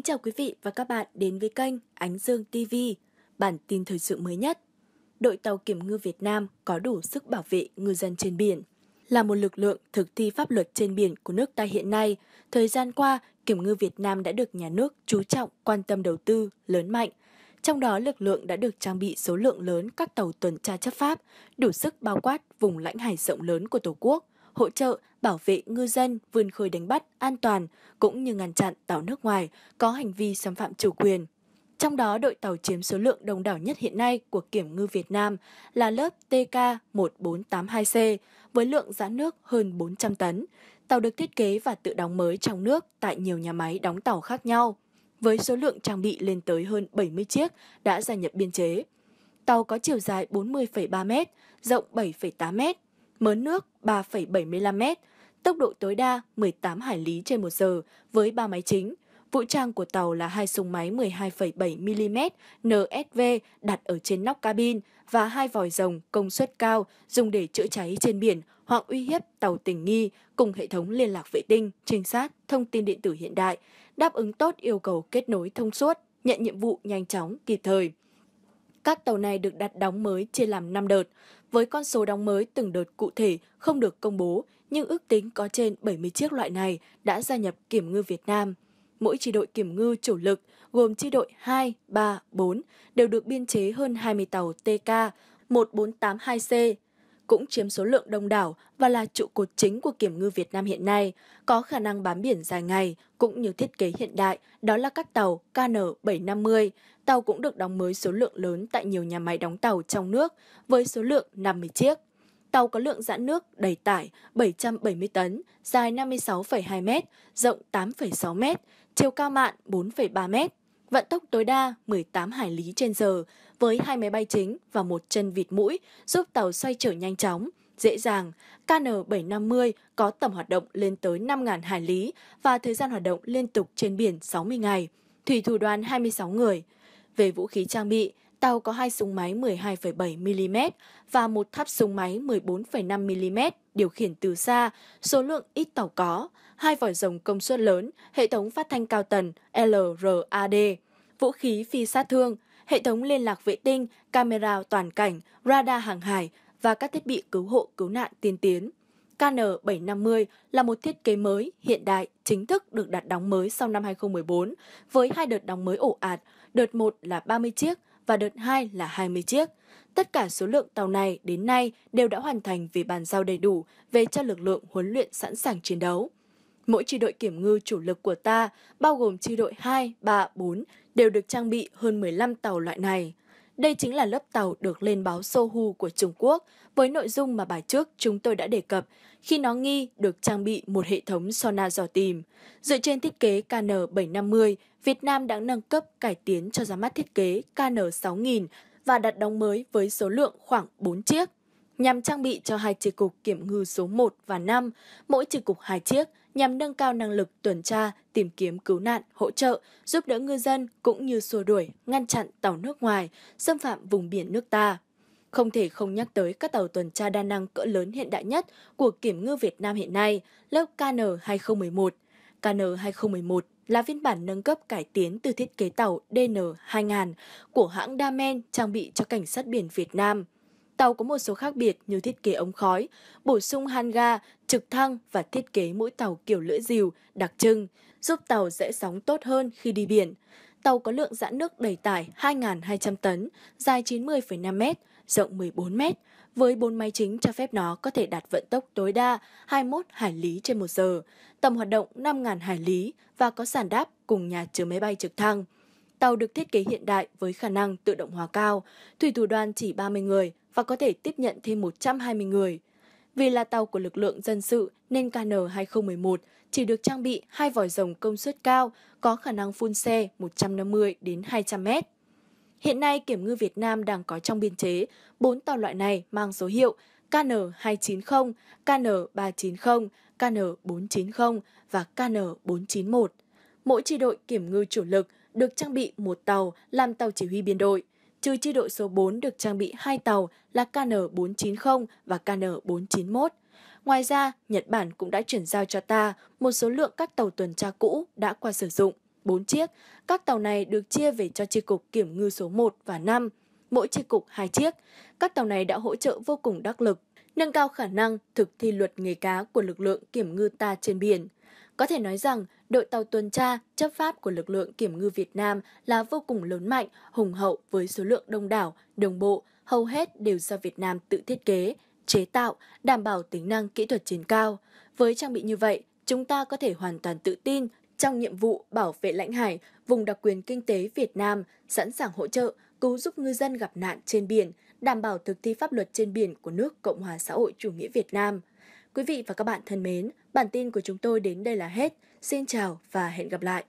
Kính chào quý vị và các bạn đến với kênh Ánh Dương TV, bản tin thời sự mới nhất. Đội tàu kiểm ngư Việt Nam có đủ sức bảo vệ ngư dân trên biển. Là một lực lượng thực thi pháp luật trên biển của nước ta hiện nay, thời gian qua, kiểm ngư Việt Nam đã được nhà nước chú trọng quan tâm đầu tư lớn mạnh. Trong đó, lực lượng đã được trang bị số lượng lớn các tàu tuần tra chấp pháp, đủ sức bao quát vùng lãnh hải rộng lớn của Tổ quốc, hỗ trợ bảo vệ ngư dân vươn khơi đánh bắt an toàn cũng như ngăn chặn tàu nước ngoài có hành vi xâm phạm chủ quyền. Trong đó, đội tàu chiếm số lượng đông đảo nhất hiện nay của Kiểm ngư Việt Nam là lớp TK1482C với lượng giãn nước hơn 400 tấn. Tàu được thiết kế và tự đóng mới trong nước tại nhiều nhà máy đóng tàu khác nhau. Với số lượng trang bị lên tới hơn 70 chiếc đã gia nhập biên chế. Tàu có chiều dài 40,3 m, rộng 7,8 m, mớn nước 3,75 m, tốc độ tối đa 18 hải lý trên một giờ với 3 máy chính. Vũ trang của tàu là hai súng máy 12,7mm NSV đặt ở trên nóc cabin và hai vòi rồng công suất cao dùng để chữa cháy trên biển hoặc uy hiếp tàu tình nghi cùng hệ thống liên lạc vệ tinh, trinh sát, thông tin điện tử hiện đại, đáp ứng tốt yêu cầu kết nối thông suốt, nhận nhiệm vụ nhanh chóng, kịp thời. Các tàu này được đặt đóng mới chia làm 5 đợt, với con số đóng mới từng đợt cụ thể không được công bố, nhưng ước tính có trên 70 chiếc loại này đã gia nhập kiểm ngư Việt Nam. Mỗi chi đội kiểm ngư chủ lực gồm chi đội 2, 3, 4 đều được biên chế hơn 20 tàu TK 1482C, cũng chiếm số lượng đông đảo và là trụ cột chính của kiểm ngư Việt Nam hiện nay, có khả năng bám biển dài ngày cũng như thiết kế hiện đại, đó là các tàu KN750. Tàu cũng được đóng mới số lượng lớn tại nhiều nhà máy đóng tàu trong nước với số lượng 50 chiếc. Tàu có lượng giãn nước đầy tải 770 tấn, dài 56,2 m, rộng 8,6 m, chiều cao mạn 4,3 m, vận tốc tối đa 18 hải lý trên giờ với hai máy bay chính và một chân vịt mũi giúp tàu xoay trở nhanh chóng, dễ dàng. KN750 có tầm hoạt động lên tới 5.000 hải lý và thời gian hoạt động liên tục trên biển 60 ngày. Thủy thủ đoàn 26 người. Về vũ khí trang bị, tàu có hai súng máy 12,7mm và một tháp súng máy 14,5mm điều khiển từ xa, số lượng ít tàu có, hai vòi rồng công suất lớn, hệ thống phát thanh cao tần LRAD, vũ khí phi sát thương, hệ thống liên lạc vệ tinh, camera toàn cảnh, radar hàng hải và các thiết bị cứu hộ cứu nạn tiên tiến. KN750 là một thiết kế mới, hiện đại, chính thức được đặt đóng mới sau năm 2014 với hai đợt đóng mới ổ ạt, đợt 1 là 30 chiếc và đợt 2 là 20 chiếc. Tất cả số lượng tàu này đến nay đều đã hoàn thành về bàn giao đầy đủ về cho lực lượng huấn luyện sẵn sàng chiến đấu. Mỗi chi đội kiểm ngư chủ lực của ta, bao gồm chi đội 2, 3, 4, đều được trang bị hơn 15 tàu loại này. Đây chính là lớp tàu được lên báo Sohu của Trung Quốc với nội dung mà bài trước chúng tôi đã đề cập khi nó nghi được trang bị một hệ thống sonar dò tìm. Dựa trên thiết kế KN750, Việt Nam đã nâng cấp cải tiến cho ra mắt thiết kế KN6000 và đặt đóng mới với số lượng khoảng 4 chiếc nhằm trang bị cho hai tri cục kiểm ngư số 1 và 5, mỗi tri cục hai chiếc nhằm nâng cao năng lực tuần tra, tìm kiếm cứu nạn, hỗ trợ, giúp đỡ ngư dân cũng như xua đuổi, ngăn chặn tàu nước ngoài xâm phạm vùng biển nước ta. Không thể không nhắc tới các tàu tuần tra đa năng cỡ lớn hiện đại nhất của kiểm ngư Việt Nam hiện nay, lớp KN2011. KN2011 là phiên bản nâng cấp cải tiến từ thiết kế tàu DN2000 của hãng Damen trang bị cho cảnh sát biển Việt Nam. Tàu có một số khác biệt như thiết kế ống khói, bổ sung hanga, trực thăng và thiết kế mũi tàu kiểu lưỡi dìu, đặc trưng, giúp tàu dễ sóng tốt hơn khi đi biển. Tàu có lượng giãn nước đầy tải 2.200 tấn, dài 90,5 m, rộng 14 m, với bốn máy chính cho phép nó có thể đạt vận tốc tối đa 21 hải lý trên một giờ, tầm hoạt động 5.000 hải lý và có sàn đáp cùng nhà chứa máy bay trực thăng. Tàu được thiết kế hiện đại với khả năng tự động hóa cao, thủy thủ đoàn chỉ 30 người và có thể tiếp nhận thêm 120 người. Vì là tàu của lực lượng dân sự nên KN2011 chỉ được trang bị hai vòi rồng công suất cao có khả năng phun xe 150 đến 200 mét. Hiện nay, Kiểm ngư Việt Nam đang có trong biên chế 4 tàu loại này mang số hiệu KN290, KN390, KN490 và KN491. Mỗi chi đội kiểm ngư chủ lực được trang bị một tàu làm tàu chỉ huy biên đội trừ chi đội số 4 được trang bị hai tàu là KN490 và KN491. Ngoài ra, Nhật Bản cũng đã chuyển giao cho ta một số lượng các tàu tuần tra cũ đã qua sử dụng, 4 chiếc. Các tàu này được chia về cho chi cục kiểm ngư số 1 và 5, mỗi chi cục 2 chiếc. Các tàu này đã hỗ trợ vô cùng đắc lực, nâng cao khả năng thực thi luật nghề cá của lực lượng kiểm ngư ta trên biển. Có thể nói rằng, đội tàu tuần tra, chấp pháp của lực lượng kiểm ngư Việt Nam là vô cùng lớn mạnh, hùng hậu với số lượng đông đảo, đồng bộ, hầu hết đều do Việt Nam tự thiết kế, chế tạo, đảm bảo tính năng kỹ thuật chiến cao. Với trang bị như vậy, chúng ta có thể hoàn toàn tự tin trong nhiệm vụ bảo vệ lãnh hải, vùng đặc quyền kinh tế Việt Nam, sẵn sàng hỗ trợ, cứu giúp ngư dân gặp nạn trên biển, đảm bảo thực thi pháp luật trên biển của nước Cộng hòa xã hội chủ nghĩa Việt Nam. Quý vị và các bạn thân mến, bản tin của chúng tôi đến đây là hết. Xin chào và hẹn gặp lại.